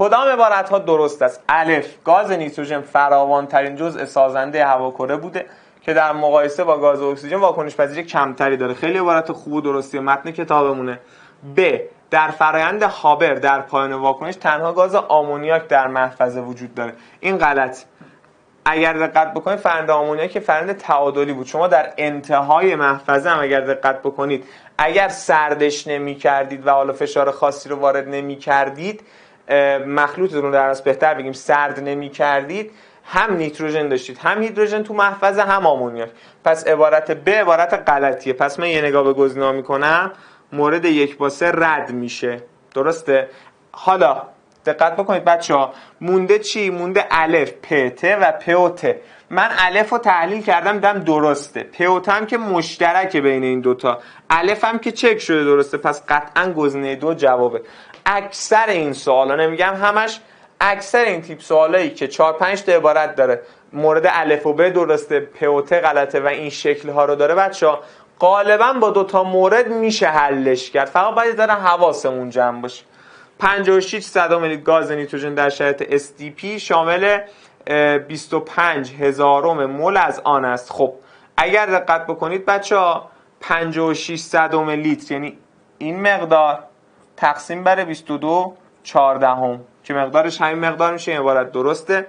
کدام عبارت ها درست است؟ الف. گاز نیتروژن فراوان ترین جزء سازنده هواکره بوده که در مقایسه با گاز اکسیژن واکنش پذیری کمتری داره. خیلی عبارت خوب و درستی متن کتابمونه. ب. در فرایند هابر در پایان واکنش تنها گاز آمونیاک در محفظه وجود داره. این غلط. اگر دقت بکنید فرند آمونیاک که فرند تعادلی بود. شما در انتهای محفظه هم اگر دقت بکنید اگر سردش نمی کردید و حالا فشار خاصی رو وارد نمی کردید مخلوطتون رو در از بهتر بگیم سرد نمی کردید هم نیتروژن داشتید هم هیدروژن تو محفظه هم آمونیاک. پس عبارت ب عبارت غلطیه. پس من یه نگاه به گزینه‌ها می‌کنم مورد یک با سه رد میشه. درسته؟ حالا دقت بکنید بچه ها مونده چی؟ مونده الف پ ت و پ و ت. من الف رو تحلیل کردم دم درسته. پ و ت هم که مشترکه بین این دوتا. الف هم که چک شده درسته. پس قطعا گزینه دو جوابه. اکثر این سوالا نمیگم همش اکثر این تیپ سوالایی که 4 5 تا عبارت داره. مورد الف و ب درسته پ و ت غلطه و این شکل ها رو داره. بچه ها غالبا با دو تا مورد میشه حلش کرد. فقط باید داره حواسمون جمع باشه. 56 صدم لیتر گاز نیتروژن در شرایط SDP شامل 25 هزارم مول از آن است. خب اگر دقت بکنید بچه ها 56 صدم لیتر یعنی این مقدار تقسیم بر 22 14 هم که مقدارش همین مقدار میشه این عبارت درسته.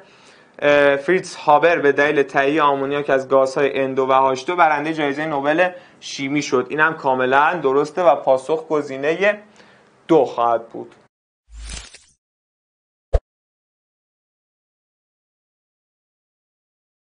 فریتز هابر به دلیل تهیه آمونیاک از گازهای اندو و هاشتو برنده جایزه نوبل شیمی شد. این هم کاملا درسته و پاسخ گزینه دو خواهد بود.